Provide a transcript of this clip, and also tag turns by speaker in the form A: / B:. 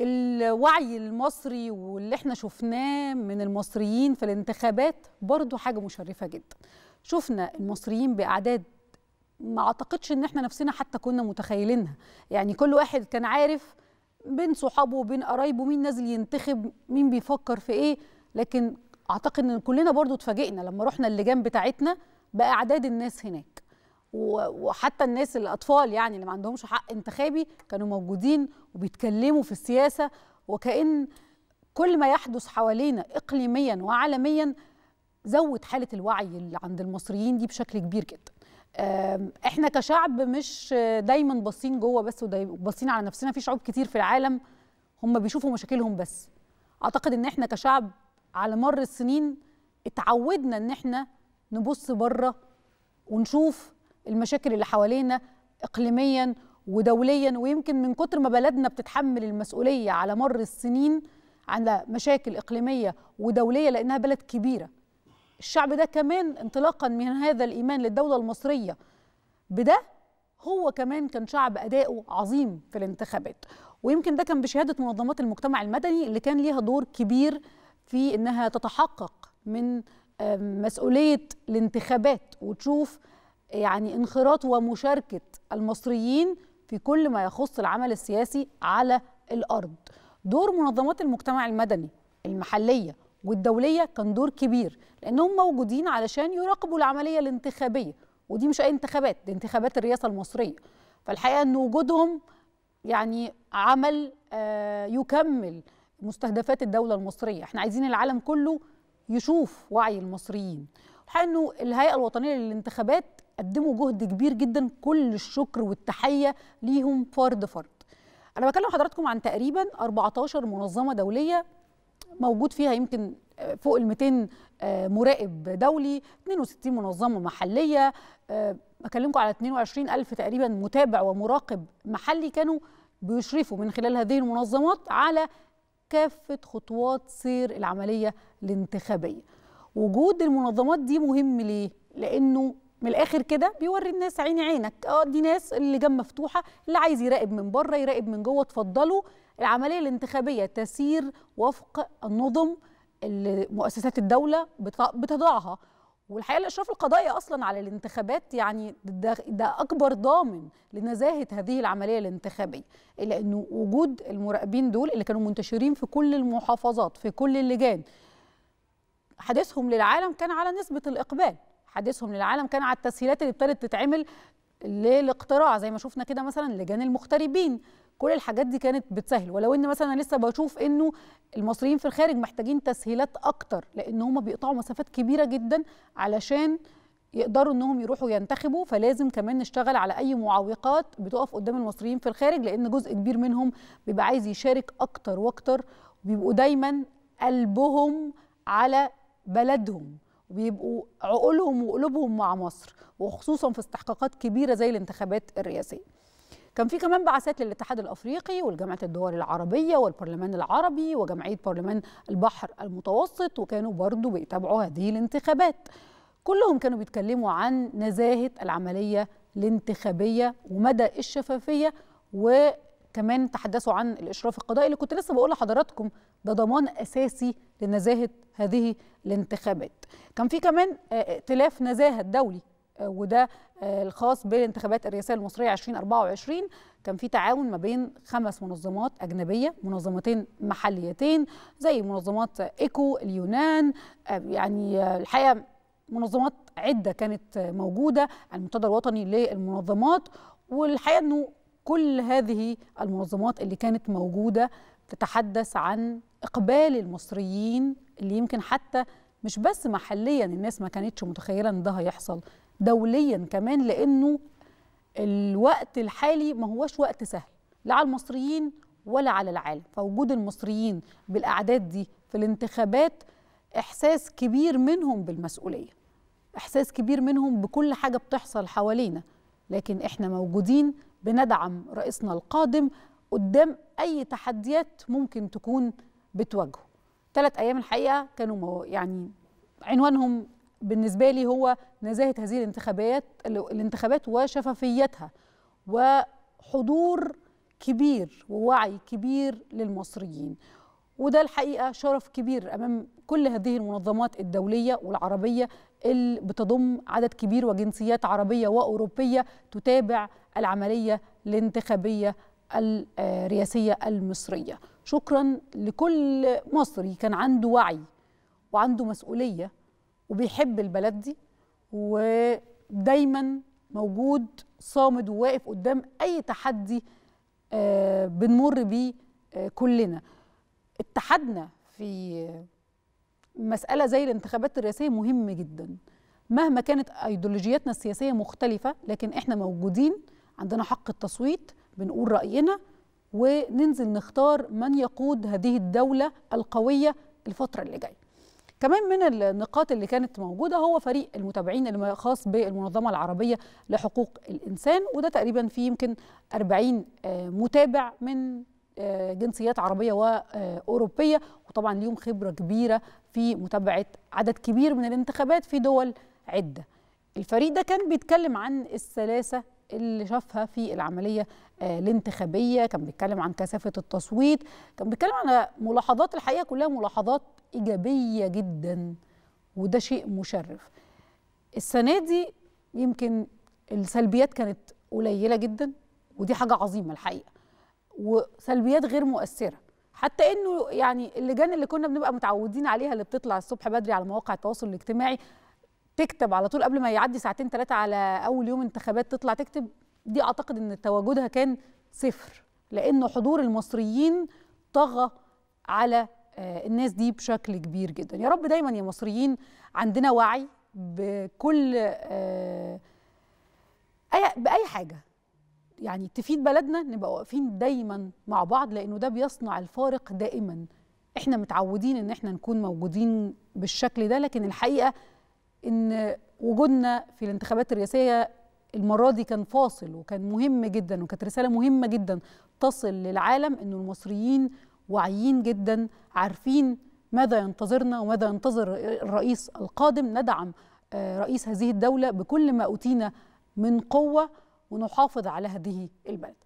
A: الوعي المصري واللي إحنا شفناه من المصريين في الانتخابات برضو حاجة مشرفة جدا. شفنا المصريين بأعداد ما أعتقدش إن إحنا نفسنا حتى كنا متخيلينها. يعني كل واحد كان عارف بين صحابه وبين قرايبه مين نازل ينتخب مين بيفكر في إيه. لكن أعتقد إن كلنا برضو اتفاجئنا لما رحنا اللجان بتاعتنا بأعداد الناس هناك. وحتى الناس الأطفال يعني اللي ما عندهمش حق انتخابي كانوا موجودين وبيتكلموا في السياسة وكأن كل ما يحدث حوالينا اقليميا وعالميا زود حالة الوعي اللي عند المصريين دي بشكل كبير جدا. إحنا كشعب مش دايما باصين جوه بس وباصين على نفسنا في شعوب كتير في العالم هم بيشوفوا مشاكلهم بس. أعتقد إن إحنا كشعب على مر السنين اتعودنا إن إحنا نبص بره ونشوف المشاكل اللي حوالينا اقليميا ودوليا ويمكن من كتر ما بلدنا بتتحمل المسؤولية على مر السنين على مشاكل إقليمية ودولية لأنها بلد كبيرة. الشعب ده كمان انطلاقا من هذا الإيمان للدولة المصرية. بده هو كمان كان شعب اداؤه عظيم في الانتخابات. ويمكن ده كان بشهادة منظمات المجتمع المدني اللي كان ليها دور كبير في إنها تتحقق من مسؤولية الانتخابات. وتشوف يعني انخراط ومشاركة المصريين في كل ما يخص العمل السياسي على الأرض. دور منظمات المجتمع المدني المحلية والدولية كان دور كبير لأنهم موجودين علشان يراقبوا العملية الانتخابية. ودي مش أي انتخابات دي انتخابات الرئاسة المصرية. فالحقيقة إن وجودهم يعني عمل آه يكمل مستهدفات الدولة المصرية. إحنا عايزين العالم كله يشوف وعي المصريين. الحقيقة إنه الهيئة الوطنية للانتخابات قدموا جهد كبير جدا. كل الشكر والتحية ليهم فرد فرد. أنا بكلم حضراتكم عن تقريبا 14 منظمة دولية موجود فيها يمكن فوق ال 200 مراقب دولي 62 منظمة محلية بكلمكم على 22 ألف تقريبا متابع ومراقب محلي كانوا بيشرفوا من خلال هذه المنظمات على كافة خطوات سير العملية الانتخابية. وجود المنظمات دي مهم ليه؟ لأنه من الآخر كده بيوري الناس عيني عينك. آه دي ناس اللي جم مفتوحة اللي عايز يراقب من بره يراقب من جوه. اتفضلوا. العملية الانتخابية تسير وفق النظم اللي مؤسسات الدولة بتضعها. والحقيقة الاشراف القضائي أصلا على الانتخابات يعني ده, ده أكبر ضامن لنزاهة هذه العملية الانتخابية. إلا إنه وجود المراقبين دول اللي كانوا منتشرين في كل المحافظات في كل اللجان حديثهم للعالم كان على نسبة الإقبال. حديثهم للعالم كان على التسهيلات اللي ابتدت تتعمل للاقتراع زي ما شفنا كده مثلا لجان المغتربين. كل الحاجات دي كانت بتسهل. ولو إن مثلا لسه بشوف إنه المصريين في الخارج محتاجين تسهيلات أكتر لأن هم بيقطعوا مسافات كبيرة جدا علشان يقدروا إنهم يروحوا ينتخبوا. فلازم كمان نشتغل على أي معوقات بتقف قدام المصريين في الخارج لأن جزء كبير منهم بيبقى عايز يشارك أكتر وأكتر وبيبقوا دايما قلبهم على بلدهم. وبيبقوا عقولهم وقلوبهم مع مصر وخصوصا في استحقاقات كبيرة زي الانتخابات الرئاسية. كان في كمان بعثات للاتحاد الأفريقي والجامعة الدول العربية والبرلمان العربي وجمعية برلمان البحر المتوسط وكانوا برضو بيتابعوا هذه الانتخابات. كلهم كانوا بيتكلموا عن نزاهة العملية الانتخابية ومدى الشفافية وكمان تحدثوا عن الإشراف القضائي اللي كنت لسه بقول لحضراتكم ده ضمان أساسي لنزاهة هذه الانتخابات. كان في كمان ائتلاف نزاهة دولي وده الخاص بالانتخابات الرئاسية المصرية 2024 كان في تعاون ما بين خمس منظمات أجنبية منظمتين محليتين زي منظمات إيكو اليونان يعني الحقيقة منظمات عدة كانت موجودة المنتدى الوطني للمنظمات والحقيقة إنه كل هذه المنظمات اللي كانت موجودة تتحدث عن إقبال المصريين اللي يمكن حتى مش بس محليا الناس ما كانتش متخيلة إن ده هيحصل دوليا كمان لأنه الوقت الحالي ما هوش وقت سهل لا على المصريين ولا على العالم. فوجود المصريين بالأعداد دي في الانتخابات إحساس كبير منهم بالمسؤولية إحساس كبير منهم بكل حاجة بتحصل حوالينا. لكن إحنا موجودين بندعم رئيسنا القادم قدام أي تحديات ممكن تكون بتواجهه. ثلاث أيام الحقيقة كانوا يعني عنوانهم بالنسبة لي هو نزاهة هذه الانتخابات الانتخابات وشفافيتها وحضور كبير ووعي كبير للمصريين. وده الحقيقة شرف كبير أمام كل هذه المنظمات الدولية والعربية اللي بتضم عدد كبير وجنسيات عربية وأوروبية تتابع العملية الانتخابية الرئاسية المصرية. شكرا لكل مصري كان عنده وعي وعنده مسؤولية وبيحب البلد دي ودايما موجود صامد وواقف قدام أي تحدي بنمر بيه كلنا. اتحادنا في مسألة زي الانتخابات الرئاسية مهم جدا. مهما كانت أيديولوجياتنا السياسية مختلفة لكن إحنا موجودين عندنا حق التصويت بنقول رأينا وننزل نختار من يقود هذه الدولة القوية الفترة اللي جاية. كمان من النقاط اللي كانت موجودة هو فريق المتابعين اللي خاص بالمنظمة العربية لحقوق الإنسان وده تقريبا فيه يمكن 40 متابع من جنسيات عربية وأوروبية. وطبعا ليهم خبرة كبيرة في متابعة عدد كبير من الانتخابات في دول عدة. الفريق ده كان بيتكلم عن السلاسة اللي شافها في العملية الانتخابية كان بيتكلم عن كثافة التصويت كان بيتكلم عن ملاحظات الحقيقة كلها ملاحظات إيجابية جدا وده شيء مشرف. السنة دي يمكن السلبيات كانت قليلة جدا ودي حاجة عظيمة الحقيقة وسلبيات غير مؤثرة. حتى إنه يعني اللجان اللي كنا بنبقى متعودين عليها اللي بتطلع الصبح بدري على مواقع التواصل الاجتماعي تكتب على طول قبل ما يعدي ساعتين ثلاثة على أول يوم انتخابات تطلع تكتب دي أعتقد إن تواجدها كان صفر لأنه حضور المصريين طغى على الناس دي بشكل كبير جدا. يا رب دايما يا مصريين عندنا وعي بكل أي بأي حاجة. يعني تفيد بلدنا نبقى واقفين دايما مع بعض لأنه ده بيصنع الفارق دائما. إحنا متعودين إن إحنا نكون موجودين بالشكل ده لكن الحقيقة إن وجودنا في الانتخابات الرئاسية المرة دي كان فاصل وكان مهم جدا وكانت رسالة مهمة جدا تصل للعالم إنه المصريين واعيين جدا عارفين ماذا ينتظرنا وماذا ينتظر الرئيس القادم. ندعم رئيس هذه الدولة بكل ما أوتينا من قوة ونحافظ على هذه البلد.